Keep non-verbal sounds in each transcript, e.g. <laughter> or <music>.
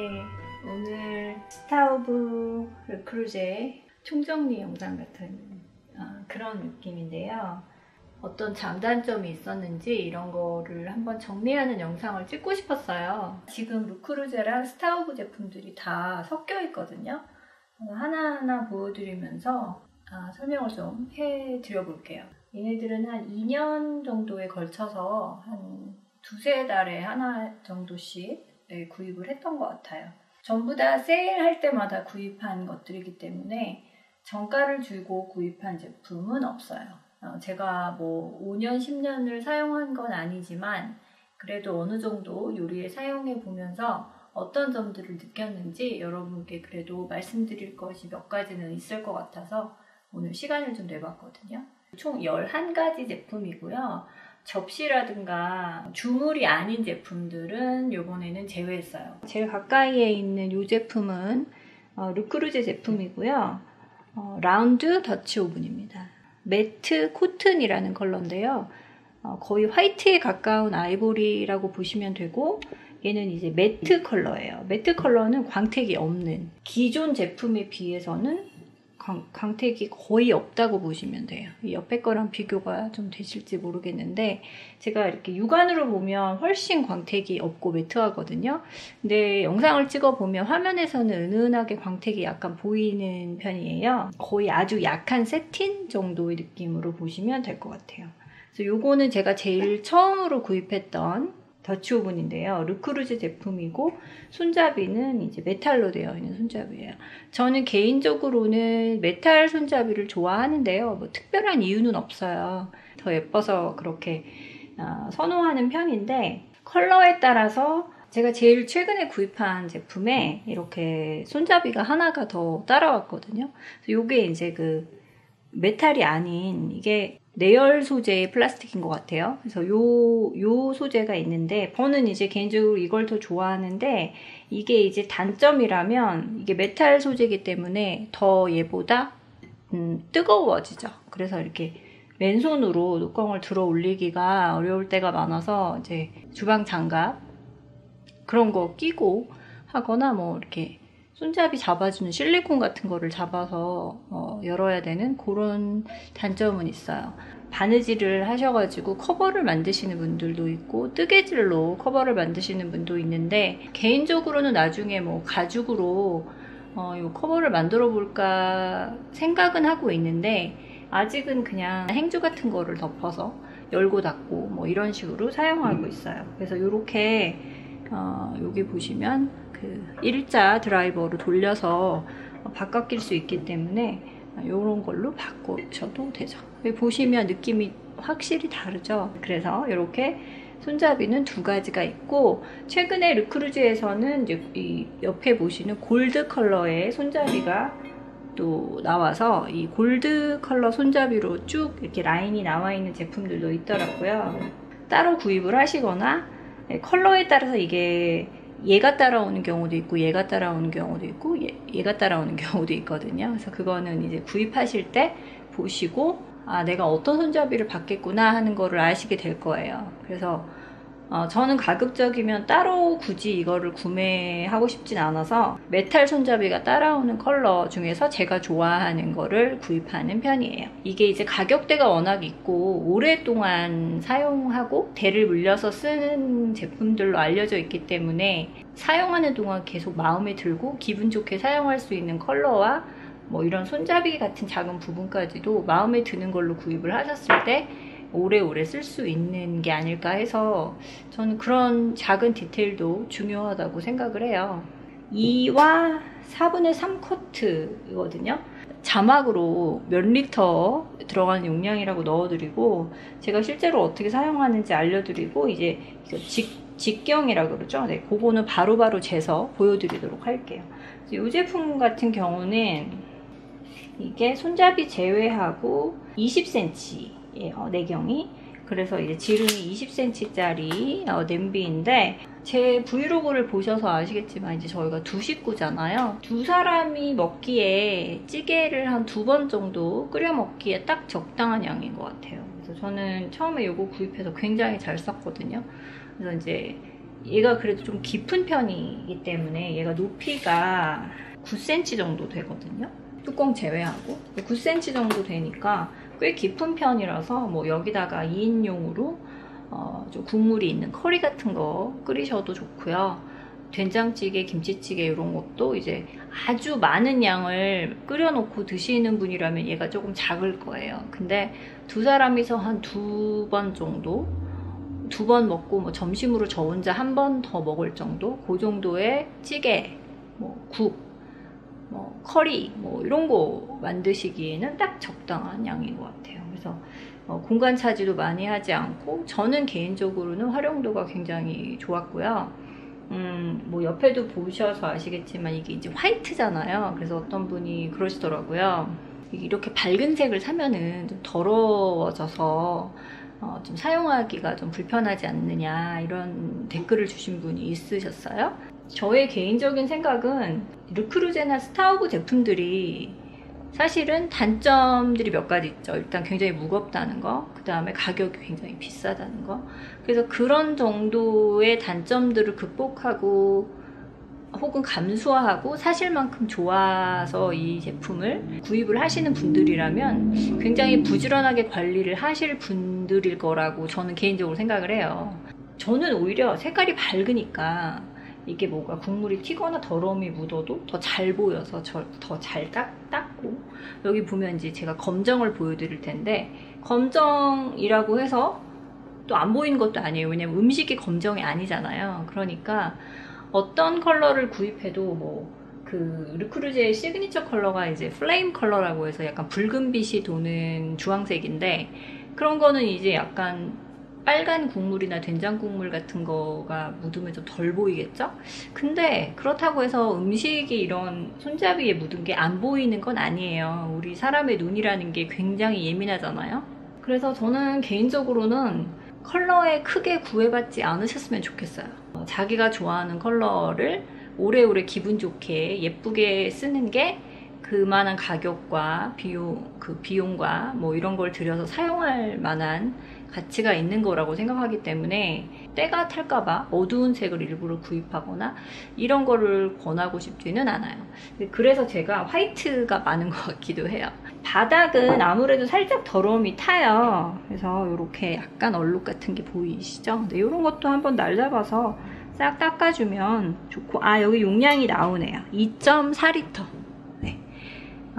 네, 오늘 스타우브 르크루제 총정리 영상 같은 어, 그런 느낌인데요. 어떤 장단점이 있었는지 이런 거를 한번 정리하는 영상을 찍고 싶었어요. 지금 르크루제랑 스타우브 제품들이 다 섞여 있거든요. 어, 하나하나 보여드리면서 아, 설명을 좀 해드려 볼게요. 얘네들은 한 2년 정도에 걸쳐서 한 두세 달에 하나 정도씩 네, 구입을 했던 것 같아요. 전부 다 세일할 때마다 구입한 것들이기 때문에 정가를 주고 구입한 제품은 없어요. 어, 제가 뭐 5년, 10년을 사용한 건 아니지만 그래도 어느 정도 요리에 사용해 보면서 어떤 점들을 느꼈는지 여러분께 그래도 말씀드릴 것이 몇 가지는 있을 것 같아서 오늘 시간을 좀 내봤거든요. 총 11가지 제품이고요. 접시라든가 주물이 아닌 제품들은 이번에는 제외했어요. 제일 가까이에 있는 이 제품은 어, 르크루제 제품이고요. 어, 라운드 Dutch oven입니다. matte cotton이라는 컬러인데요. 어, 거의 화이트에 가까운 아이보리라고 보시면 되고 얘는 이제 matte 컬러예요. matte 컬러는 광택이 없는 기존 제품에 비해서는 광, 광택이 거의 없다고 보시면 돼요. 옆에 거랑 비교가 좀 되실지 모르겠는데 제가 이렇게 육안으로 보면 훨씬 광택이 없고 matte하거든요. 근데 영상을 찍어 보면 화면에서는 은은하게 광택이 약간 보이는 편이에요. 거의 아주 약한 새틴 정도의 느낌으로 보시면 될 것 같아요. 그래서 요거는 제가 제일 처음으로 구입했던 Dutch oven인데요. 르크루제 제품이고 손잡이는 이제 메탈로 되어 있는 손잡이에요. 저는 개인적으로는 메탈 손잡이를 좋아하는데요. 뭐 특별한 이유는 없어요. 더 예뻐서 그렇게 어, 선호하는 편인데 컬러에 따라서 제가 제일 최근에 구입한 제품에 이렇게 손잡이가 하나가 더 따라왔거든요. 이게 이제 그 메탈이 아닌 이게 내열 소재의 플라스틱인 것 같아요. 그래서 요, 요 소재가 있는데, 저는 이제 개인적으로 이걸 더 좋아하는데, 이게 이제 단점이라면, 이게 메탈 소재이기 때문에 더 얘보다, 음, 뜨거워지죠. 그래서 이렇게 맨손으로 뚜껑을 들어 올리기가 어려울 때가 많아서, 이제 주방 장갑, 그런 거 끼고 하거나 뭐 이렇게 손잡이 잡아주는 실리콘 같은 거를 잡아서 어, 열어야 되는 그런 단점은 있어요. 바느질을 하셔가지고 커버를 만드시는 분들도 있고 뜨개질로 커버를 만드시는 분도 있는데 개인적으로는 나중에 뭐 가죽으로 어, 이 커버를 만들어 볼까 생각은 하고 있는데 아직은 그냥 행주 같은 거를 덮어서 열고 닫고 뭐 이런 식으로 사용하고 있어요. 그래서 이렇게 어, 여기 보시면 그 일자 드라이버로 돌려서 바꿔 낄 수 있기 때문에 이런 걸로 바꾸셔도 되죠. 보시면 느낌이 확실히 다르죠. 그래서 이렇게 손잡이는 두 가지가 있고 최근에 르크루즈에서는 이 옆에 보시는 골드 컬러의 손잡이가 또 나와서 이 골드 컬러 손잡이로 쭉 이렇게 라인이 나와 있는 제품들도 있더라고요. 따로 구입을 하시거나 컬러에 따라서 이게 얘가 따라오는 경우도 있고 얘가 따라오는 경우도 있고 얘, 가 따라오는 <laughs> 경우도 있거든요. 그래서 그거는 이제 구입하실 때 보시고 아 내가 어떤 손잡이를 받겠구나 하는 거를 아시게 될 거예요. 그래서 어, 저는 가급적이면 따로 굳이 이거를 구매하고 싶진 않아서 메탈 손잡이가 따라오는 컬러 중에서 제가 좋아하는 거를 구입하는 편이에요. 이게 이제 가격대가 워낙 있고 오랫동안 사용하고 대를 물려서 쓰는 제품들로 알려져 있기 때문에 사용하는 동안 계속 마음에 들고 기분 좋게 사용할 수 있는 컬러와 뭐 이런 손잡이 같은 작은 부분까지도 마음에 드는 걸로 구입을 하셨을 때 오래오래 쓸 수 있는 게 아닐까 해서 저는 그런 작은 디테일도 중요하다고 생각을 해요. 2와 4분의 3커트거든요. 자막으로 몇 리터 들어가는 용량이라고 넣어드리고 제가 실제로 어떻게 사용하는지 알려드리고 이제 직, 직경이라 고 그러죠. 네, 그거는 바로바로 바로 재서 보여드리도록 할게요. 이 제품 같은 경우는 이게 손잡이 제외하고 20cm 예, 내경이 그래서 이제 지름이 20cm짜리 어, 냄비인데 제 브이로그를 보셔서 아시겠지만 이제 저희가 두 식구잖아요. 두 사람이 먹기에 찌개를 한 두 번 정도 끓여 먹기에 딱 적당한 양인 것 같아요. 그래서 저는 처음에 이거 구입해서 굉장히 잘 썼거든요. 그래서 이제 얘가 그래도 좀 깊은 편이기 때문에 얘가 높이가 9cm 정도 되거든요. 뚜껑 제외하고 9cm 정도 되니까 꽤 깊은 편이라서 뭐 여기다가 2인용으로 어, 좀 국물이 있는 커리 같은 거 끓이셔도 좋고요. 된장찌개, 김치찌개 이런 것도 이제 아주 많은 양을 끓여놓고 드시는 분이라면 얘가 조금 작을 거예요. 근데 두 사람이서 한 두 번 정도 두 번 먹고 뭐 점심으로 저 혼자 한 번 더 먹을 정도 그 정도의 찌개, 뭐 국, 뭐 커리 뭐 이런 거 만드시기에는 딱 적당한 양인 것 같아요. 그래서 어, 공간 차지도 많이 하지 않고 저는 개인적으로는 활용도가 굉장히 좋았고요. 음, 뭐 옆에도 보셔서 아시겠지만 이게 이제 화이트잖아요. 그래서 어떤 분이 그러시더라고요. 이렇게 밝은 색을 사면은 좀 더러워져서 어, 좀 사용하기가 좀 불편하지 않느냐 이런 댓글을 주신 분이 있으셨어요. 저의 개인적인 생각은 르크루제나 스타우브 제품들이 사실은 단점들이 몇 가지 있죠. 일단 굉장히 무겁다는 거, 그 다음에 가격이 굉장히 비싸다는 거. 그래서 그런 정도의 단점들을 극복하고 혹은 감수하고 사실만큼 좋아서 이 제품을 구입을 하시는 분들이라면 굉장히 부지런하게 관리를 하실 분들일 거라고 저는 개인적으로 생각을 해요. 저는 오히려 색깔이 밝으니까 이게 뭐가 국물이 튀거나 더러움이 묻어도 더 잘 보여서 더 잘 닦고 여기 보면 이제 제가 검정을 보여드릴 텐데 검정이라고 해서 또 안 보이는 것도 아니에요. 왜냐면 음식이 검정이 아니잖아요. 그러니까 어떤 컬러를 구입해도 뭐그 르크루제의 시그니처 컬러가 이제 flame 컬러라고 해서 약간 붉은 빛이 도는 주황색인데 그런 거는 이제 약간 빨간 국물이나 된장 국물 같은 거가 묻으면 좀 덜 보이겠죠? 근데 그렇다고 해서 음식이 이런 손잡이에 묻은 게 안 보이는 건 아니에요. 우리 사람의 눈이라는 게 굉장히 예민하잖아요. 그래서 저는 개인적으로는 컬러에 크게 구애받지 않으셨으면 좋겠어요. 자기가 좋아하는 컬러를 오래오래 기분 좋게 예쁘게 쓰는 게 그만한 가격과 비용, 그 비용과 뭐 이런 걸 들여서 사용할 만한 가치가 있는 거라고 생각하기 때문에 때가 탈까봐 어두운 색을 일부러 구입하거나 이런 거를 권하고 싶지는 않아요. 그래서 제가 화이트가 많은 것 같기도 해요. 바닥은 아무래도 살짝 더러움이 타요. 그래서 이렇게 약간 얼룩 같은 게 보이시죠? 근데 이런 것도 한번 날 잡아서 싹 닦아주면 좋고 아 여기 용량이 나오네요. 2.4리터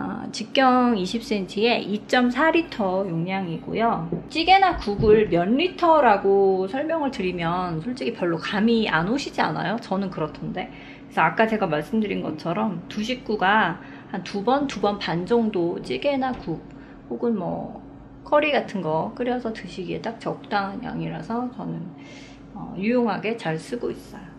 어, 직경 20cm에 2.4리터 용량이고요. 찌개나 국을 몇 리터라고 설명을 드리면 솔직히 별로 감이 안 오시지 않아요? 저는 그렇던데. 그래서 아까 제가 말씀드린 것처럼 두 식구가 한 두 번, 두 번 반 정도 찌개나 국 혹은 뭐 커리 같은 거 끓여서 드시기에 딱 적당한 양이라서 저는 어, 유용하게 잘 쓰고 있어요.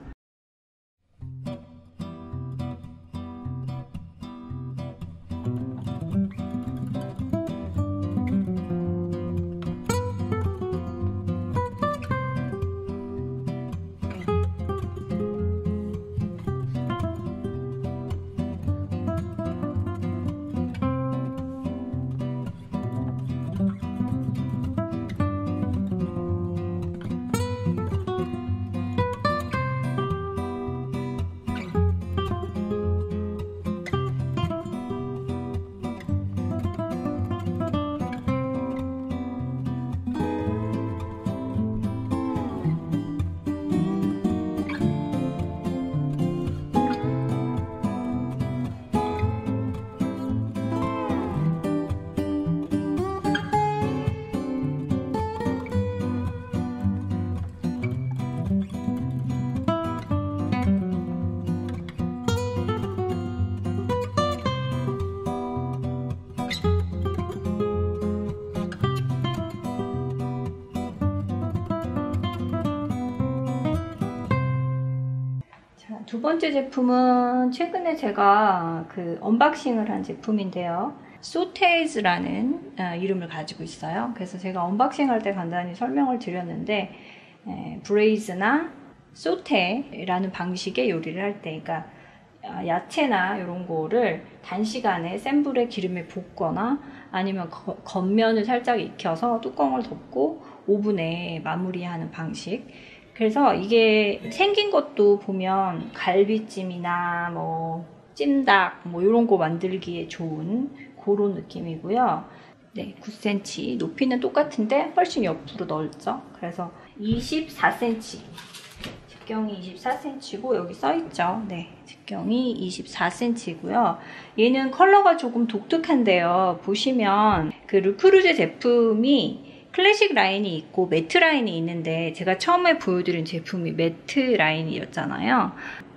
두 번째 제품은 최근에 제가 그 unboxing을 한 제품인데요. sauteuse라는 어, 이름을 가지고 있어요. 그래서 제가 unboxing 할 때 간단히 설명을 드렸는데 에, braise나 소테라는 방식의 요리를 할 때, 그러니까 어, 야채나 이런 거를 단시간에 센 불에 기름에 볶거나 아니면 거, 겉면을 살짝 익혀서 뚜껑을 덮고 오븐에 마무리하는 방식. 그래서 이게 생긴 것도 보면 갈비찜이나 뭐 찜닭 뭐 이런 거 만들기에 좋은 그런 느낌이고요. 네, 9cm. 높이는 똑같은데 훨씬 옆으로 넓죠. 그래서 24cm. 직경이 24cm고 여기 써있죠. 네, 직경이 24cm고요. 얘는 컬러가 조금 독특한데요. 보시면 그 르크루제 제품이 클래식 라인이 있고 매트 라인이 있는데 제가 처음에 보여드린 제품이 매트 라인이었잖아요.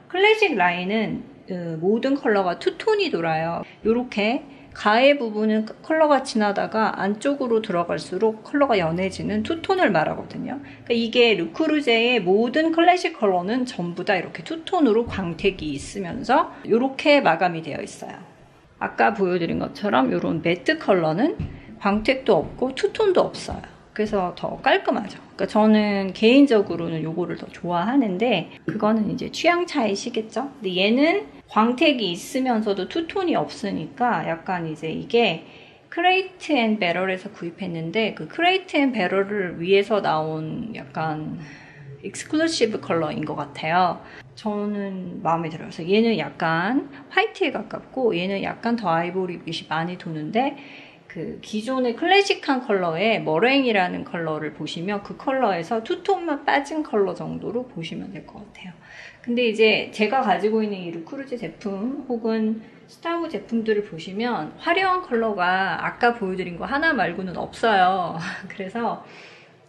클래식 라인은 그 모든 컬러가 투톤이 돌아요. 이렇게 가에 부분은 컬러가 진하다가 안쪽으로 들어갈수록 컬러가 연해지는 투톤을 말하거든요. 그러니까 이게 르크루제의 모든 클래식 컬러는 전부 다 이렇게 투톤으로 광택이 있으면서 이렇게 마감이 되어 있어요. 아까 보여드린 것처럼 이런 matte 컬러는 광택도 없고 투톤도 없어요. 그래서 더 깔끔하죠. 그러니까 저는 개인적으로는 이거를 더 좋아하는데 그거는 이제 취향 차이시겠죠. 근데 얘는 광택이 있으면서도 투톤이 없으니까 약간 이제 이게 Crate and Barrel에서 구입했는데 그 Crate and Barrel을 위해서 나온 약간 exclusive 컬러인 것 같아요. 저는 마음에 들어요. 그래서 얘는 약간 화이트에 가깝고 얘는 약간 더 아이보리 빛이 많이 도는데 그 기존의 클래식한 컬러의 머랭이라는 컬러를 보시면 그 컬러에서 투톤만 빠진 컬러 정도로 보시면 될 것 같아요. 근데 이제 제가 가지고 있는 이 루크루즈 제품 혹은 스타우브 제품들을 보시면 화려한 컬러가 아까 보여드린 거 하나 말고는 없어요. <laughs> 그래서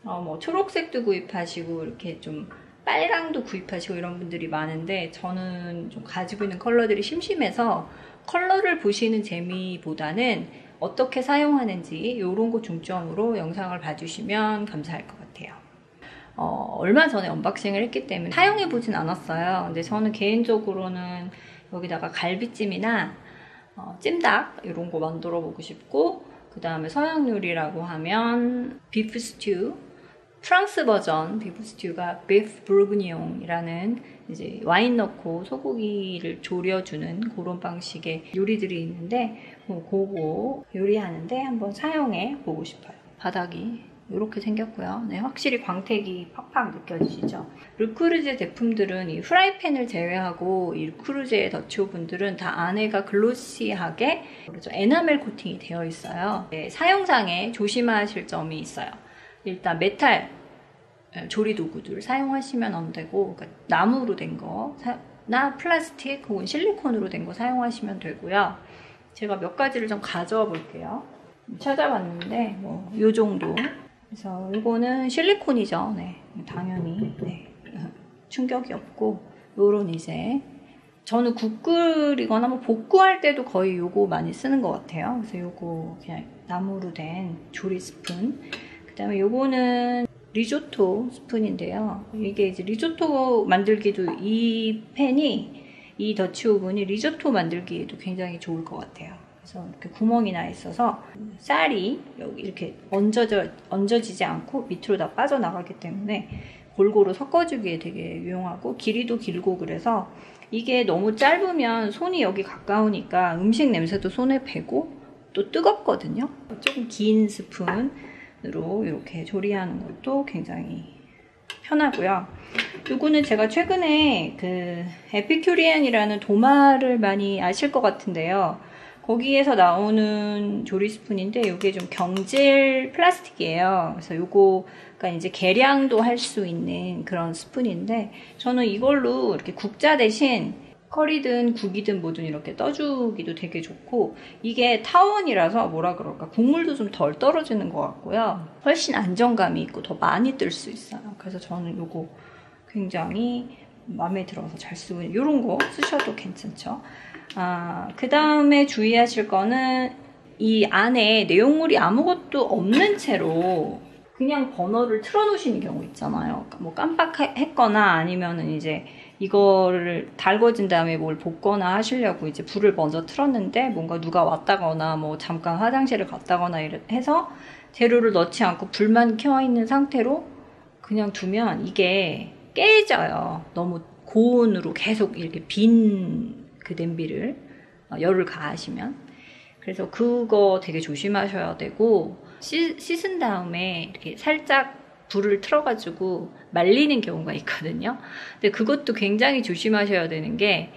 어 뭐 초록색도 구입하시고 이렇게 좀 빨강도 구입하시고 이런 분들이 많은데 저는 좀 가지고 있는 컬러들이 심심해서 컬러를 보시는 재미보다는 어떻게 사용하는지 이런 거 중점으로 영상을 봐주시면 감사할 것 같아요. 어, 얼마 전에 unboxing을 했기 때문에 사용해보진 않았어요. 근데 저는 개인적으로는 여기다가 갈비찜이나 어, 찜닭 이런 거 만들어 보고 싶고 그 다음에 서양 요리라고 하면 비프 스튜 프랑스 버전 비프 스튜가 beef bourguignon이라는 이제 와인 넣고 소고기를 졸여주는 그런 방식의 요리들이 있는데 뭐 그거 요리하는데 한번 사용해 보고 싶어요. 바닥이 이렇게 생겼고요. 네, 확실히 광택이 팍팍 느껴지시죠? 르크루제 제품들은 이 프라이팬을 제외하고 이 르크루제의 Dutch oven들은 다 안에가 glossy하게 그렇죠. 에나멜 코팅이 되어 있어요. 네, 사용상에 조심하실 점이 있어요. 일단 메탈 예, 조리 도구들 사용하시면 안 되고 그러니까 나무로 된 거나 플라스틱 혹은 실리콘으로 된 거 사용하시면 되고요. 제가 몇 가지를 좀 가져와 볼게요. 찾아봤는데 뭐 요 정도. 그래서 이거는 실리콘이죠. 네, 당연히 네. <laughs> 충격이 없고 요런 이제 저는 국 끓이거나 뭐 볶고 할 때도 거의 요거 많이 쓰는 것 같아요. 그래서 요거 그냥 나무로 된 조리 스푼. 그다음에 요거는 리조토 스푼인데요. 이게 이제 리조토 만들기도 이 팬이 이 Dutch oven이 리조토 만들기에도 굉장히 좋을 것 같아요. 그래서 이렇게 구멍이 나 있어서 쌀이 여기 이렇게 얹어져, 얹어지지 않고 밑으로 다 빠져나가기 때문에 골고루 섞어주기에 되게 유용하고 길이도 길고 그래서 이게 너무 짧으면 손이 여기 가까우니까 음식 냄새도 손에 배고 또 뜨겁거든요. 조금 긴 스푼으로 이렇게 조리하는 것도 굉장히 편하고요. 이거는 제가 최근에 그 에피큐리안이라는 도마를 많이 아실 것 같은데요. 거기에서 나오는 조리 스푼인데 이게 좀 경질 플라스틱이에요. 그래서 이거가 이제 계량도 할 수 있는 그런 스푼인데 저는 이걸로 이렇게 국자 대신 커리든 국이든 뭐든 이렇게 떠주기도 되게 좋고 이게 타원이라서 뭐라 그럴까 국물도 좀 덜 떨어지는 것 같고요. 훨씬 안정감이 있고 더 많이 뜰 수 있어요. 그래서 저는 이거 굉장히 마음에 들어서 잘 쓰고 이런 거 쓰셔도 괜찮죠. 아, 그 다음에 주의하실 거는 이 안에 내용물이 아무것도 없는 채로 그냥 버너를 틀어놓으시는 경우 있잖아요. 뭐 깜빡했거나 아니면은 이제 이거를 달궈진 다음에 뭘 볶거나 하시려고 이제 불을 먼저 틀었는데 뭔가 누가 왔다거나 뭐 잠깐 화장실을 갔다거나 해서 재료를 넣지 않고 불만 켜 있는 상태로 그냥 두면 이게 깨져요. 너무 고온으로 계속 이렇게 빈 그 냄비를 어, 열을 가하시면 그래서 그거 되게 조심하셔야 되고 씻, 씻은 다음에 이렇게 살짝 불을 틀어가지고 말리는 경우가 있거든요. 근데 그것도 굉장히 조심하셔야 되는 게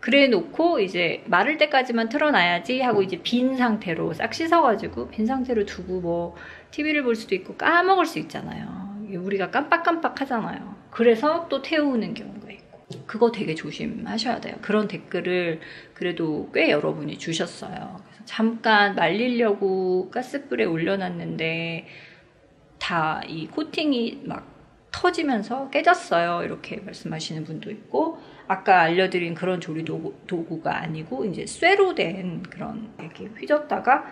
그래 놓고 이제 마를 때까지만 틀어놔야지 하고 이제 빈 상태로 싹 씻어가지고 빈 상태로 두고 뭐 TV를 볼 수도 있고 까먹을 수 있잖아요. 우리가 깜빡깜빡 하잖아요. 그래서 또 태우는 경우가 있고. 그거 되게 조심하셔야 돼요. 그런 댓글을 그래도 꽤 여러분이 주셨어요. 그래서 잠깐 말리려고 가스불에 올려놨는데 다 이 코팅이 막 터지면서 깨졌어요. 이렇게 말씀하시는 분도 있고 아까 알려드린 그런 조리 도구, 가 아니고 이제 쇠로 된 그런 이렇게 휘졌다가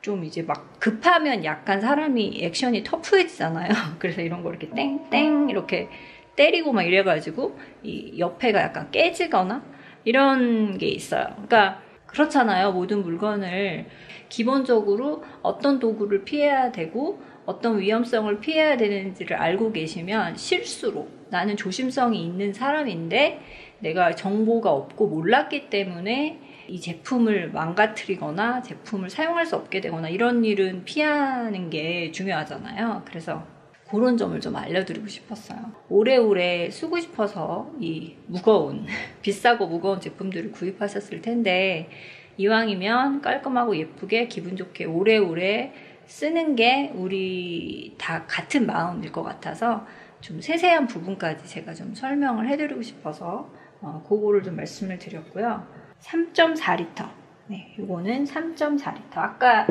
좀 이제 막 급하면 약간 사람이 액션이 터프해지잖아요. <laughs> 그래서 이런 거 이렇게 땡땡 이렇게 때리고 막 이래가지고 이 옆에가 약간 깨지거나 이런 게 있어요. 그러니까 그렇잖아요. 모든 물건을 기본적으로 어떤 도구를 피해야 되고 어떤 위험성을 피해야 되는지를 알고 계시면 실수로 나는 조심성이 있는 사람인데 내가 정보가 없고 몰랐기 때문에 이 제품을 망가뜨리거나 제품을 사용할 수 없게 되거나 이런 일은 피하는 게 중요하잖아요. 그래서 그런 점을 좀 알려드리고 싶었어요. 오래오래 쓰고 싶어서 이 무거운, <laughs> 비싸고 무거운 제품들을 구입하셨을 텐데 이왕이면 깔끔하고 예쁘게 기분 좋게 오래오래 쓰는 게 우리 다 같은 마음일 것 같아서 좀 세세한 부분까지 제가 좀 설명을 해드리고 싶어서 어, 그거를 좀 말씀을 드렸고요. 3.4리터. 네, 요거는 3.4리터. 아까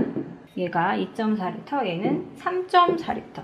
얘가 2.4리터, 얘는 3.4리터.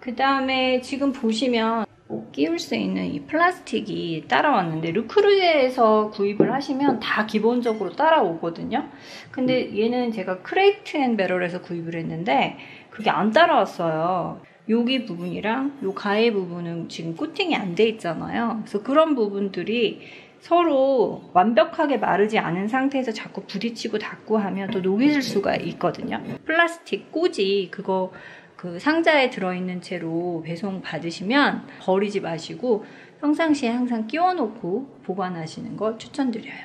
그 다음에 지금 보시면 끼울 수 있는 이 플라스틱이 따라왔는데 르크루제에서 구입을 하시면 다 기본적으로 따라오거든요. 근데 얘는 제가 Crate and Barrel에서 구입을 했는데 그게 안 따라왔어요. 여기 부분이랑 요 가에 부분은 지금 코팅이 안 돼 있잖아요. 그래서 그런 부분들이 서로 완벽하게 마르지 않은 상태에서 자꾸 부딪히고 닿고 하면 또 녹일 수가 있거든요. 플라스틱 꽂이 그거 그 상자에 들어있는 채로 배송 받으시면 버리지 마시고 평상시에 항상 끼워놓고 보관하시는 걸 추천드려요.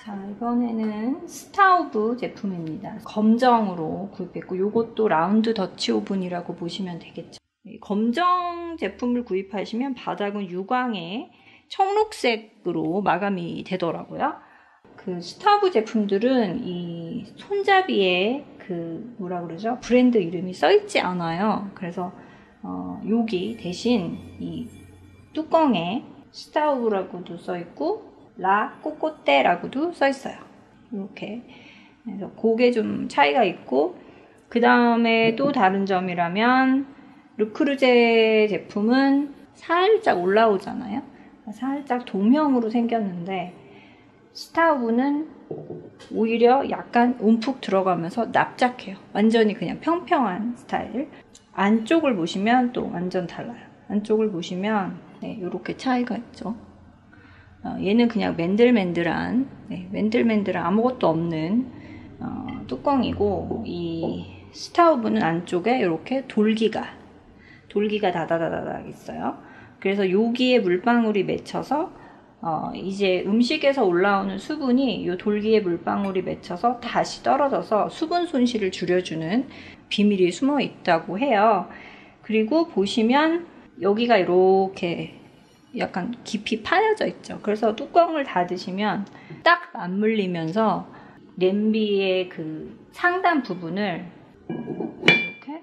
자, 이번에는 스타우브 제품입니다. 검정으로 구입했고, 이것도 round Dutch oven이라고 보시면 되겠죠. 검정 제품을 구입하시면 바닥은 유광에 청록색으로 마감이 되더라고요. 그 스타우브 제품들은 이 손잡이에 그 뭐라 그러죠? 브랜드 이름이 써 있지 않아요. 그래서 어, 여기 대신 이 뚜껑에 스타우브라고도 써 있고 La Cocotte라고도 써 있어요. 이렇게. 그래서 그게 좀 차이가 있고, 그 다음에 또 다른 점이라면, 르크루제 제품은 살짝 올라오잖아요. 살짝 돔형으로 생겼는데, 스타우브는 오히려 약간 움푹 들어가면서 납작해요. 완전히 그냥 평평한 스타일. 안쪽을 보시면 또 완전 달라요. 안쪽을 보시면 네, 이렇게 차이가 있죠. 어, 얘는 그냥 맨들맨들한 네, 맨들맨들한 아무것도 없는 어, 뚜껑이고 이 스타우브는 안쪽에 이렇게 돌기가 돌기가 다다다다닥 있어요. 그래서 여기에 물방울이 맺혀서 어, 이제 음식에서 올라오는 수분이 이 돌기에 물방울이 맺혀서 다시 떨어져서 수분 손실을 줄여주는 비밀이 숨어 있다고 해요. 그리고 보시면 여기가 이렇게 약간 깊이 파여져 있죠. 그래서 뚜껑을 닫으시면 딱 맞물리면서 냄비의 그 상단 부분을 이렇게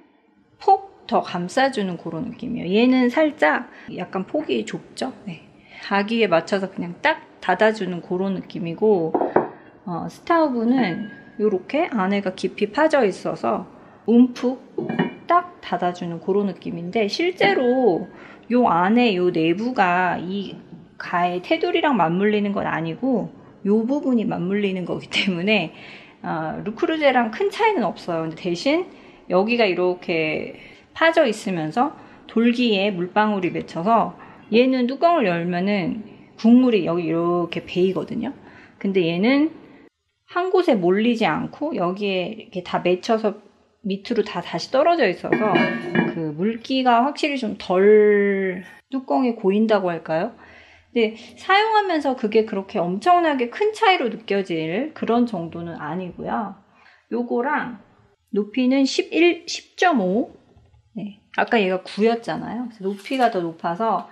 폭 더 감싸주는 그런 느낌이에요. 얘는 살짝 약간 폭이 좁죠. 네. 자기에 맞춰서 그냥 딱 닫아주는 그런 느낌이고 어, 스타우브는 이렇게 안에가 깊이 파져 있어서 움푹 딱 닫아주는 그런 느낌인데 실제로 요 안에 요 내부가 이 가의 테두리랑 맞물리는 건 아니고 요 부분이 맞물리는 거기 때문에 어, 루크루제랑 큰 차이는 없어요. 근데 대신 여기가 이렇게 파져 있으면서 돌기에 물방울이 맺혀서 얘는 뚜껑을 열면은 국물이 여기 이렇게 베이거든요. 근데 얘는 한 곳에 몰리지 않고 여기에 이렇게 다 맺혀서 밑으로 다 다시 떨어져 있어서 그 물기가 확실히 좀 덜 뚜껑이 고인다고 할까요? 근데 사용하면서 그게 그렇게 엄청나게 큰 차이로 느껴질 그런 정도는 아니고요. 요거랑 높이는 11, 10.5. 네. 아까 얘가 9였잖아요. 높이가 더 높아서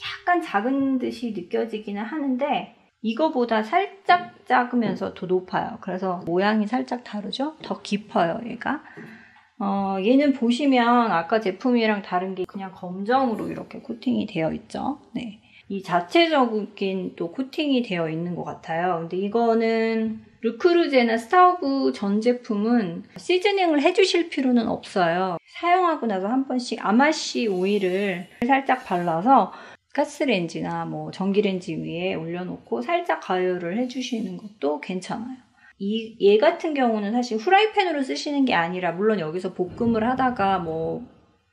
약간 작은 듯이 느껴지기는 하는데 이거보다 살짝 작으면서 더 높아요. 그래서 모양이 살짝 다르죠? 더 깊어요, 얘가. 어, 얘는 보시면 아까 제품이랑 다른 게 그냥 검정으로 이렇게 코팅이 되어 있죠. 네. 이 자체적인 또 코팅이 되어 있는 것 같아요. 근데 이거는 르크루제나 스타우브 전 제품은 seasoning을 해주실 필요는 없어요. 사용하고 나서 한 번씩 아마씨 오일을 살짝 발라서 가스레인지나 뭐 전기레인지 위에 올려놓고 살짝 가열을 해주시는 것도 괜찮아요. 이, 얘 같은 경우는 사실 후라이팬으로 쓰시는 게 아니라, 물론 여기서 볶음을 하다가 뭐,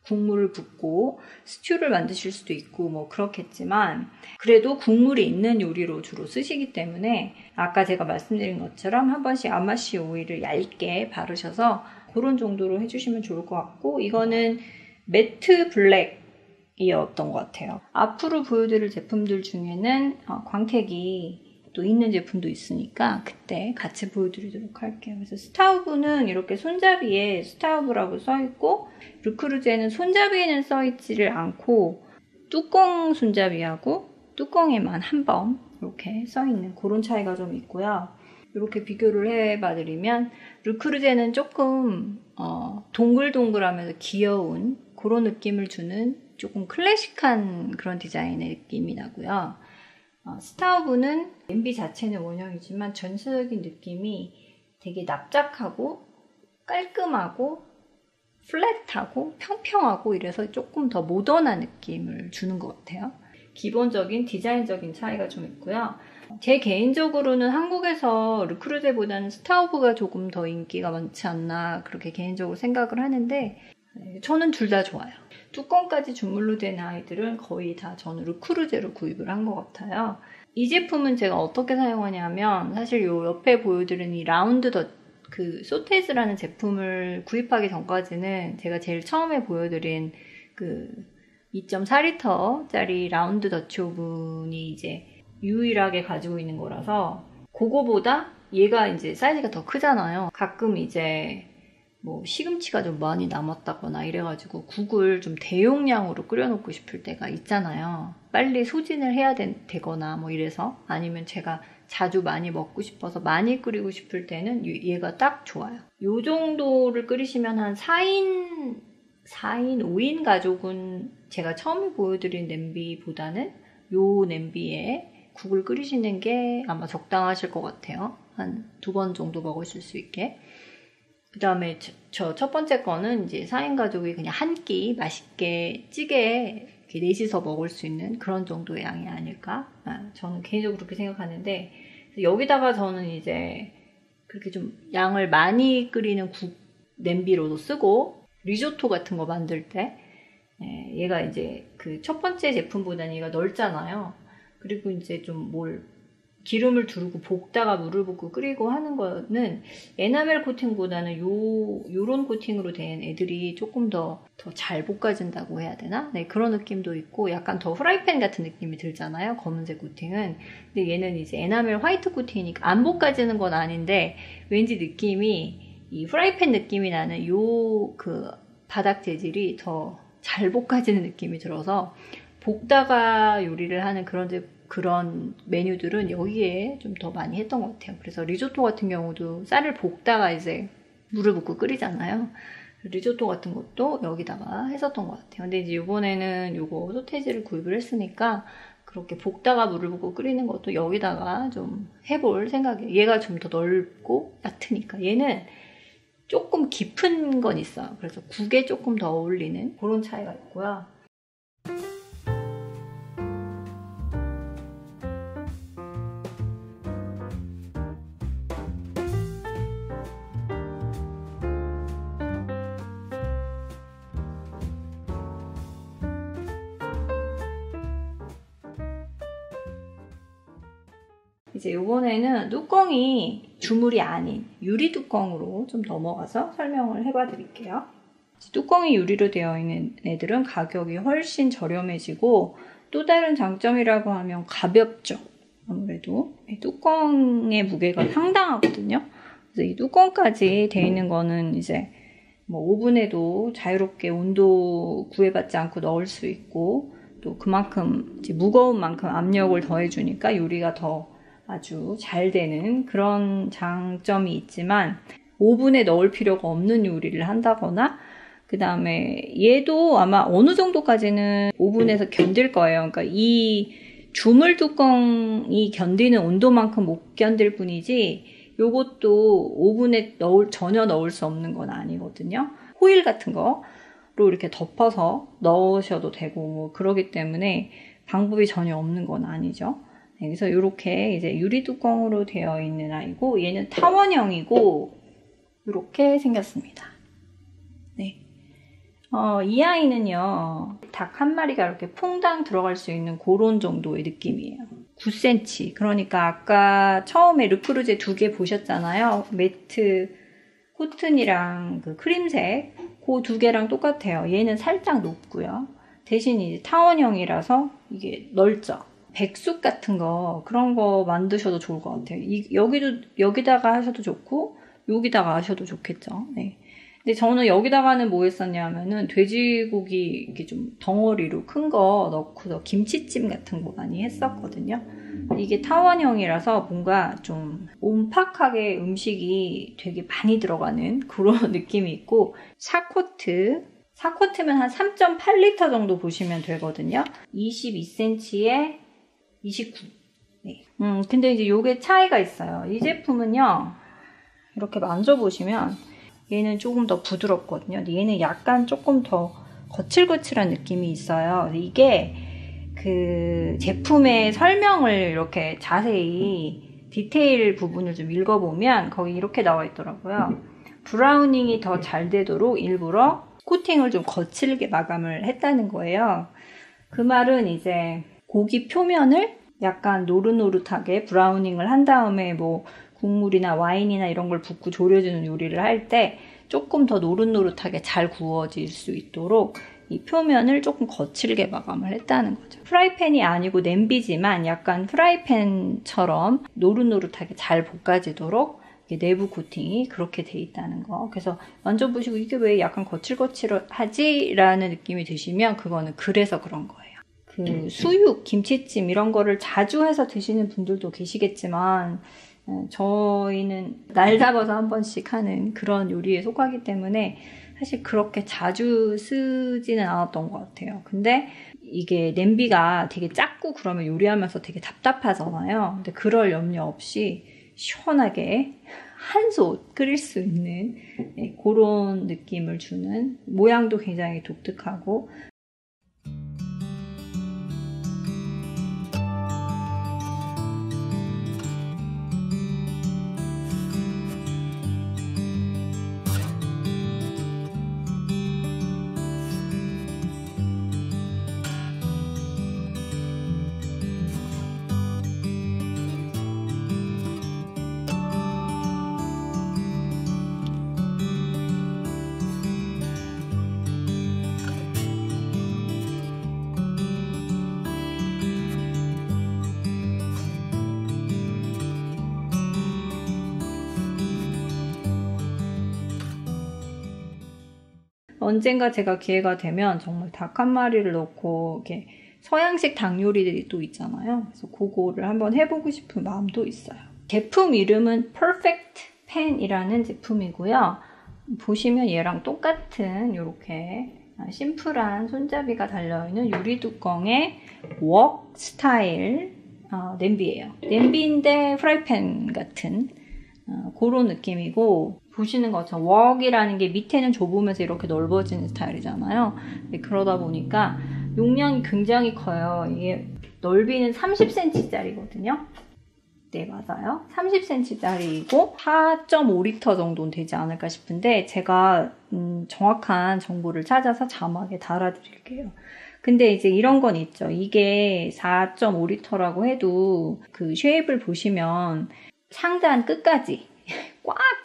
국물을 붓고 스튜를 만드실 수도 있고 뭐 그렇겠지만 그래도 국물이 있는 요리로 주로 쓰시기 때문에 아까 제가 말씀드린 것처럼 한 번씩 아마시 오일을 얇게 바르셔서 그런 정도로 해주시면 좋을 것 같고 이거는 matte black이었던 것 같아요. 앞으로 보여드릴 제품들 중에는 어, 광택이 또 있는 제품도 있으니까 그때 같이 보여드리도록 할게요. 그래서 스타우브는 이렇게 손잡이에 스타우브라고 써있고 르크루제는 손잡이에는 써있지를 않고 뚜껑 손잡이하고 뚜껑에만 한 번 이렇게 써있는 그런 차이가 좀 있고요. 이렇게 비교를 해봐드리면 르크루제는 조금 어, 동글동글하면서 귀여운 그런 느낌을 주는 조금 클래식한 그런 디자인의 느낌이 나고요. 어, 스타우브는 MB 자체는 원형이지만 전체적인 느낌이 되게 납작하고 깔끔하고 플랫하고 평평하고 이래서 조금 더 모던한 느낌을 주는 것 같아요. 기본적인 디자인적인 차이가 좀 있고요. 제 개인적으로는 한국에서 르크루제보다는 스타우브가 조금 더 인기가 많지 않나 그렇게 개인적으로 생각을 하는데 네, 저는 둘 다 좋아요. 뚜껑까지 주물로 된 아이들은 거의 다 저는 르크루제로 구입을 한 것 같아요. 이 제품은 제가 어떻게 사용하냐면 사실 요 옆에 보여드린 이 라운드 더 그 sauteuse라는 제품을 구입하기 전까지는 제가 제일 처음에 보여드린 그 2.4리터짜리 라운드 더치 오븐이 이제 유일하게 가지고 있는 거라서 그거보다 얘가 이제 사이즈가 더 크잖아요. 가끔 이제 뭐 시금치가 좀 많이 남았다거나 이래가지고 국을 좀 대용량으로 끓여놓고 싶을 때가 있잖아요. 빨리 소진을 해야 되, 되거나 뭐 이래서 아니면 제가 자주 많이 먹고 싶어서 많이 끓이고 싶을 때는 얘가 딱 좋아요. 요 정도를 끓이시면 한 4인, 4인, 5인 가족은 제가 처음에 보여드린 냄비보다는 요 냄비에 국을 끓이시는 게 아마 적당하실 것 같아요. 한 두 번 정도 먹으실 수 있게. 그 다음에 저 첫 번째 거는 이제 4인 가족이 그냥 한 끼 맛있게 찌개 넷이서 먹을 수 있는 그런 정도의 양이 아닐까? 아, 저는 개인적으로 그렇게 생각하는데 여기다가 저는 이제 그렇게 좀 양을 많이 끓이는 국 냄비로도 쓰고 리조토 같은 거 만들 때 예, 얘가 이제 그 첫 번째 제품보다는 얘가 넓잖아요. 그리고 이제 좀 뭘 기름을 두르고 볶다가 물을 붓고 끓이고 하는 거는 에나멜 코팅보다는 요, 요런 코팅으로 된 애들이 조금 더, 더 잘 볶아진다고 해야 되나? 네, 그런 느낌도 있고 약간 더 프라이팬 같은 느낌이 들잖아요. 검은색 코팅은. 근데 얘는 이제 에나멜 화이트 코팅이니까 안 볶아지는 건 아닌데 왠지 느낌이 이 프라이팬 느낌이 나는 요 그 바닥 재질이 더 잘 볶아지는 느낌이 들어서 볶다가 요리를 하는 그런 그런 메뉴들은 여기에 좀 더 많이 했던 것 같아요. 그래서 리조또 같은 경우도 쌀을 볶다가 이제 물을 붓고 끓이잖아요. 리조또 같은 것도 여기다가 했었던 것 같아요. 근데 이제 이번에는 이거 소태지를 구입을 했으니까 그렇게 볶다가 물을 붓고 끓이는 것도 여기다가 좀 해볼 생각이에요. 얘가 좀 더 넓고 얕으니까. 얘는 조금 깊은 건 있어요. 그래서 국에 조금 더 어울리는 그런 차이가 있고요. 이제 이번에는 뚜껑이 주물이 아닌 유리 뚜껑으로 좀 넘어가서 설명을 해봐 드릴게요. 뚜껑이 유리로 되어 있는 애들은 가격이 훨씬 저렴해지고 또 다른 장점이라고 하면 가볍죠. 아무래도 뚜껑의 무게가 상당하거든요. 그래서 이 뚜껑까지 되어 있는 거는 이제 뭐 오븐에도 자유롭게 온도 구애받지 않고 넣을 수 있고 또 그만큼 무거운 만큼 압력을 더해주니까 요리가 더 아주 잘 되는 그런 장점이 있지만 오븐에 넣을 필요가 없는 요리를 한다거나 그 다음에 얘도 아마 어느 정도까지는 오븐에서 견딜 거예요. 그러니까 이 주물 뚜껑이 견디는 온도만큼 못 견딜 뿐이지 요것도 오븐에 넣을 전혀 넣을 수 없는 건 아니거든요. 호일 같은 거로 이렇게 덮어서 넣으셔도 되고 뭐 그러기 때문에 방법이 전혀 없는 건 아니죠. 네, 그래서 이렇게 이제 유리 뚜껑으로 되어 있는 아이고 얘는 타원형이고 이렇게 생겼습니다. 네. 어, 이 아이는요, 닭 한 마리가 이렇게 퐁당 들어갈 수 있는 그런 정도의 느낌이에요. 9cm. 그러니까 아까 처음에 르크루제 두 개 보셨잖아요. 매트 코튼이랑 그 크림색 그 두 개랑 똑같아요. 얘는 살짝 높고요. 대신 이제 타원형이라서 이게 넓죠. 백숙 같은 거 그런 거 만드셔도 좋을 것 같아요. 이, 여기도 여기다가 하셔도 좋고 여기다가 하셔도 좋겠죠. 네. 근데 저는 여기다가는 뭐 했었냐면은 돼지고기 이렇게 좀 덩어리로 큰 거 넣고서 김치찜 같은 거 많이 했었거든요. 이게 타원형이라서 뭔가 좀 옴팍하게 음식이 되게 많이 들어가는 그런 <laughs> 느낌이 있고 사코트 사코트면 한 3.8리터 정도 보시면 되거든요. 22cm에 29. 네. 음, 근데 이제 요게 차이가 있어요. 이 제품은요. 이렇게 만져보시면 얘는 조금 더 부드럽거든요. 얘는 약간 조금 더 거칠거칠한 느낌이 있어요. 이게 그 제품의 설명을 이렇게 자세히 디테일 부분을 좀 읽어보면 거기 이렇게 나와 있더라고요. browning이 더 잘 되도록 일부러 코팅을 좀 거칠게 마감을 했다는 거예요. 그 말은 이제 고기 표면을 약간 노릇노릇하게 browning을 한 다음에 뭐 국물이나 와인이나 이런 걸 붓고 졸여주는 요리를 할 때 조금 더 노릇노릇하게 잘 구워질 수 있도록 이 표면을 조금 거칠게 마감을 했다는 거죠. 프라이팬이 아니고 냄비지만 약간 프라이팬처럼 노릇노릇하게 잘 볶아지도록 내부 코팅이 그렇게 돼 있다는 거. 그래서 만져보시고 이게 왜 약간 거칠거칠하지? 라는 느낌이 드시면 그거는 그래서 그런 거예요. 그 수육, 김치찜 이런 거를 자주 해서 드시는 분들도 계시겠지만 예, 저희는 날 잡아서 한 번씩 하는 그런 요리에 속하기 때문에 사실 그렇게 자주 쓰지는 않았던 것 같아요. 근데 이게 냄비가 되게 작고 그러면 요리하면서 되게 답답하잖아요. 근데 그럴 염려 없이 시원하게 한솥 끓일 수 있는 네, 그런 느낌을 주는 모양도 굉장히 독특하고 언젠가 제가 기회가 되면 정말 닭 한 마리를 넣고 이렇게 서양식 닭 요리들이 또 있잖아요. 그래서 그거를 한번 해보고 싶은 마음도 있어요. 제품 이름은 Perfect Pan이라는 제품이고요. 보시면 얘랑 똑같은 이렇게 심플한 손잡이가 달려있는 유리 뚜껑의 웍 스타일 어, 냄비예요. 냄비인데 프라이팬 같은 어, 그런 느낌이고 보시는 것처럼 웍이라는 게 밑에는 좁으면서 이렇게 넓어지는 스타일이잖아요. 그러다 보니까 용량이 굉장히 커요. 이게 넓이는 30cm짜리거든요. 네, 맞아요. 30cm짜리이고 4.5리터 정도는 되지 않을까 싶은데 제가 음, 정확한 정보를 찾아서 자막에 달아드릴게요. 근데 이제 이런 건 있죠. 이게 4.5리터라고 해도 그 쉐입을 보시면 상단 끝까지 꽉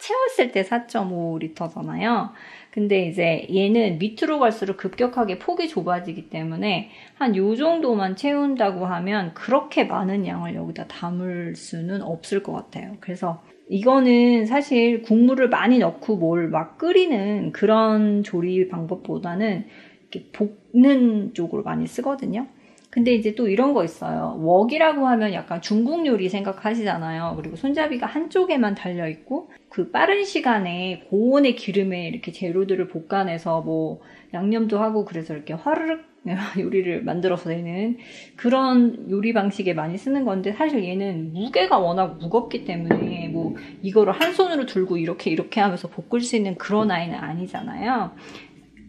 채웠을 때 4.5리터잖아요. 근데 이제 얘는 밑으로 갈수록 급격하게 폭이 좁아지기 때문에 한 요 정도만 채운다고 하면 그렇게 많은 양을 여기다 담을 수는 없을 것 같아요. 그래서 이거는 사실 국물을 많이 넣고 뭘 막 끓이는 그런 조리 방법보다는 이렇게 볶는 쪽으로 많이 쓰거든요. 근데 이제 또 이런 거 있어요. 웍이라고 하면 약간 중국 요리 생각하시잖아요. 그리고 손잡이가 한쪽에만 달려 있고 그 빠른 시간에 고온의 기름에 이렇게 재료들을 볶아내서 뭐 양념도 하고 그래서 이렇게 화르륵 <laughs> 요리를 만들어서 내는 그런 요리 방식에 많이 쓰는 건데 사실 얘는 무게가 워낙 무겁기 때문에 뭐 이거를 한 손으로 들고 이렇게 이렇게 하면서 볶을 수 있는 그런 아이는 아니잖아요.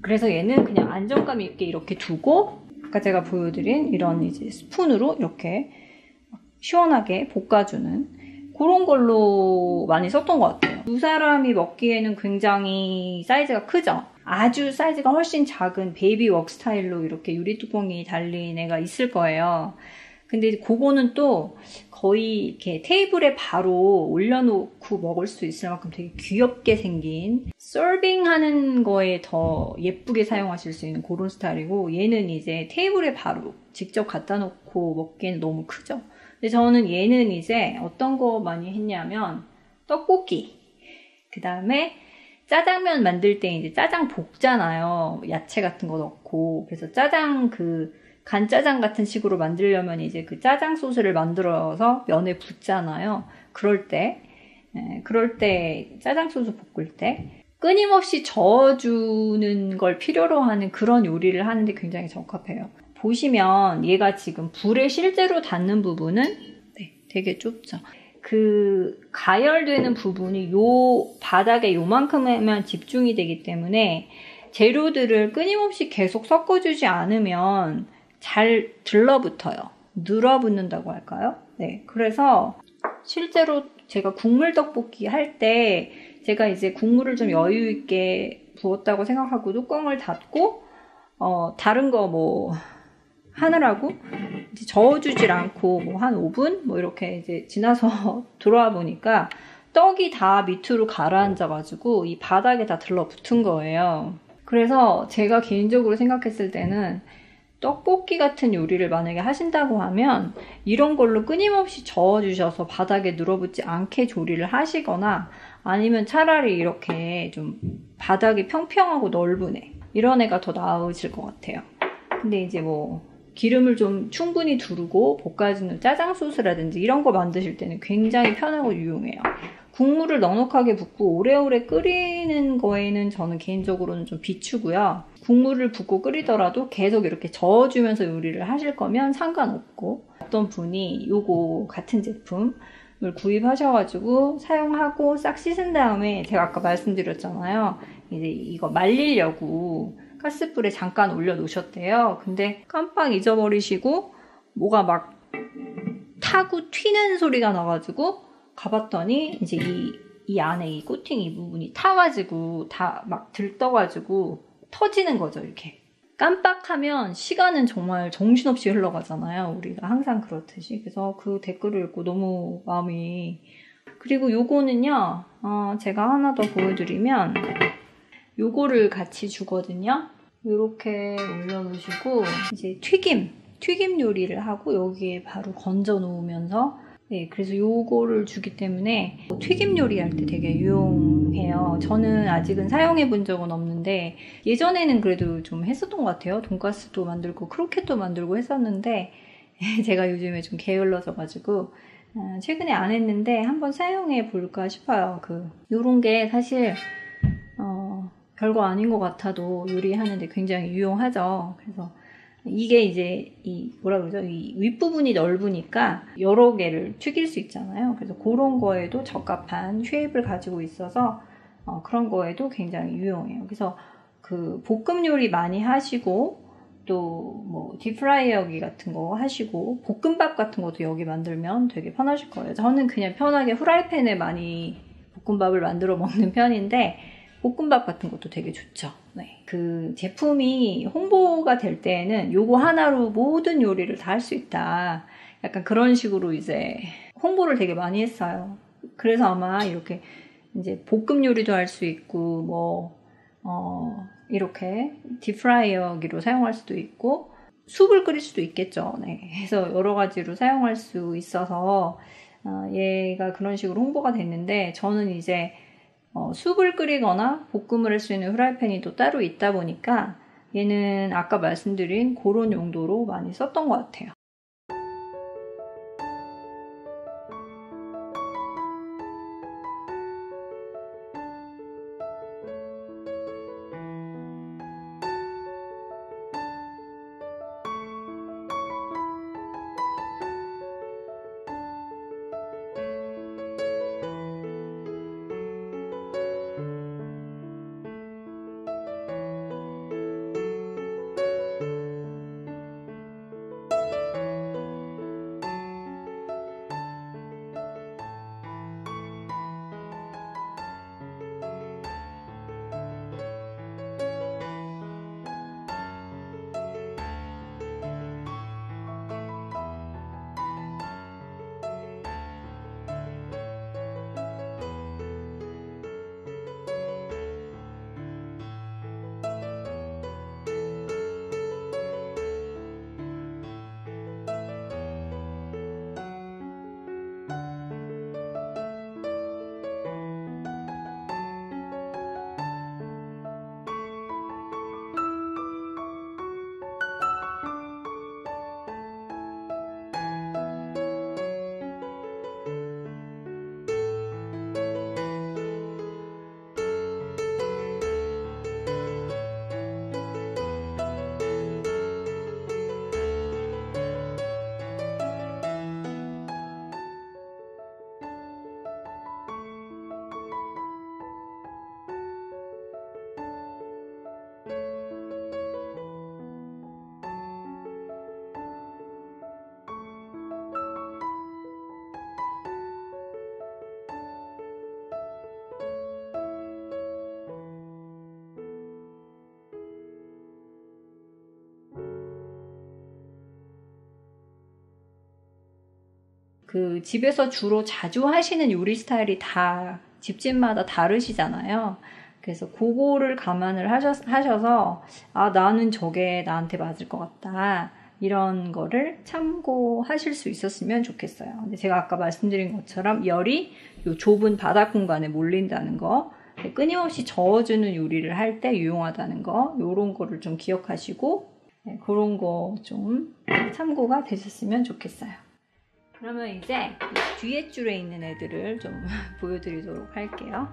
그래서 얘는 그냥 안정감 있게 이렇게 두고 아까 제가 보여드린 이런 이제 스푼으로 이렇게 시원하게 볶아주는 그런 걸로 많이 썼던 것 같아요. 두 사람이 먹기에는 굉장히 사이즈가 크죠? 아주 사이즈가 훨씬 작은 baby wok 스타일로 이렇게 유리뚜껑이 달린 애가 있을 거예요. 근데 그거는 또 거의 이렇게 테이블에 바로 올려놓고 먹을 수 있을 만큼 되게 귀엽게 생긴 서빙 하는 거에 더 예쁘게 사용하실 수 있는 그런 스타일이고 얘는 이제 테이블에 바로 직접 갖다 놓고 먹기에는 너무 크죠. 근데 저는 얘는 이제 어떤 거 많이 했냐면 떡볶이 그 다음에 짜장면 만들 때 이제 짜장 볶잖아요. 야채 같은 거 넣고. 그래서 짜장 그 간짜장 같은 식으로 만들려면 이제 그 짜장 소스를 만들어서 면에 붓잖아요. 그럴 때, 예, 그럴 때 짜장 소스 볶을 때 끊임없이 저어주는 걸 필요로 하는 그런 요리를 하는데 굉장히 적합해요. 보시면 얘가 지금 불에 실제로 닿는 부분은 네, 되게 좁죠. 그 가열되는 부분이 요 바닥에 요만큼에만 집중이 되기 때문에 재료들을 끊임없이 계속 섞어주지 않으면 잘 들러붙어요. 늘어붙는다고 할까요? 네. 그래서 실제로 제가 국물 떡볶이 할 때 제가 이제 국물을 좀 여유 있게 부었다고 생각하고 뚜껑을 닫고 어, 다른 거 뭐 하느라고 이제 저어주질 않고 뭐 한 5분 뭐 이렇게 이제 지나서 <laughs> 들어와 보니까 떡이 다 밑으로 가라앉아가지고 이 바닥에 다 들러붙은 거예요. 그래서 제가 개인적으로 생각했을 때는 떡볶이 같은 요리를 만약에 하신다고 하면 이런 걸로 끊임없이 저어주셔서 바닥에 늘어붙지 않게 조리를 하시거나 아니면 차라리 이렇게 좀 바닥이 평평하고 넓은 애 이런 애가 더 나으실 것 같아요. 근데 이제 뭐 기름을 좀 충분히 두르고 볶아주는 짜장 소스라든지 이런 거 만드실 때는 굉장히 편하고 유용해요. 국물을 넉넉하게 붓고 오래오래 끓이는 거에는 저는 개인적으로는 좀 비추고요. 국물을 붓고 끓이더라도 계속 이렇게 저어주면서 요리를 하실 거면 상관없고 어떤 분이 요거 같은 제품 을 구입하셔가지고 사용하고 싹 씻은 다음에 제가 아까 말씀드렸잖아요. 이제 이거 말리려고 가스불에 잠깐 올려놓으셨대요. 근데 깜빡 잊어버리시고 뭐가 막 타고 튀는 소리가 나가지고 가봤더니 이제 이, 이 안에 이 코팅 이 부분이 타가지고 다 막 들떠가지고 터지는 거죠, 이렇게. 깜빡하면 시간은 정말 정신없이 흘러가잖아요. 우리가 항상 그렇듯이. 그래서 그 댓글을 읽고 너무 마음이. 그리고 요거는요, 어, 제가 하나 더 보여드리면, 요거를 같이 주거든요. 이렇게 올려놓으시고 이제 튀김, 튀김 요리를 하고 여기에 바로 건져 놓으면서 네, 그래서 요거를 주기 때문에 튀김 요리할 때 되게 유용해요. 저는 아직은 사용해 본 적은 없는데 예전에는 그래도 좀 했었던 것 같아요. 돈가스도 만들고 크로켓도 만들고 했었는데 <laughs> 제가 요즘에 좀 게을러져 가지고 어, 최근에 안 했는데 한번 사용해 볼까 싶어요. 그 요런 게 사실 별거 아닌 것 같아도 요리하는데 굉장히 유용하죠. 그래서 이게 이제 이 뭐라 그러죠? 이 윗부분이 넓으니까 여러 개를 튀길 수 있잖아요. 그래서 그런 거에도 적합한 쉐입을 가지고 있어서 어, 그런 거에도 굉장히 유용해요. 그래서 그 볶음 요리 많이 하시고 또뭐 딥프라이어기 같은 거 하시고 볶음밥 같은 것도 여기 만들면 되게 편하실 거예요. 저는 그냥 편하게 후라이팬에 많이 볶음밥을 만들어 먹는 편인데 볶음밥 같은 것도 되게 좋죠. 네. 그 제품이 홍보가 될 때에는 요거 하나로 모든 요리를 다 할 수 있다. 약간 그런 식으로 이제 홍보를 되게 많이 했어요. 그래서 아마 이렇게 이제 볶음 요리도 할 수 있고 뭐 어, 이렇게 딥프라이어기로 사용할 수도 있고 숲을 끓일 수도 있겠죠. 네. 그래서 여러 가지로 사용할 수 있어서 어, 얘가 그런 식으로 홍보가 됐는데 저는 이제 어, 숲을 끓이거나 볶음을 할 수 있는 후라이팬이 또 따로 있다 보니까 얘는 아까 말씀드린 그런 용도로 많이 썼던 것 같아요. 그 집에서 주로 자주 하시는 요리 스타일이 다 집집마다 다르시잖아요. 그래서 그거를 감안을 하셔, 하셔서 아 나는 저게 나한테 맞을 것 같다 이런 거를 참고하실 수 있었으면 좋겠어요. 근데 제가 아까 말씀드린 것처럼 열이 요 좁은 바닥 공간에 몰린다는 거 끊임없이 저어주는 요리를 할 때 유용하다는 거 요런 거를 좀 기억하시고 네, 그런 거 좀 참고가 되셨으면 좋겠어요. 그러면 이제 뒤에 줄에 있는 애들을 좀 <laughs> 보여드리도록 할게요.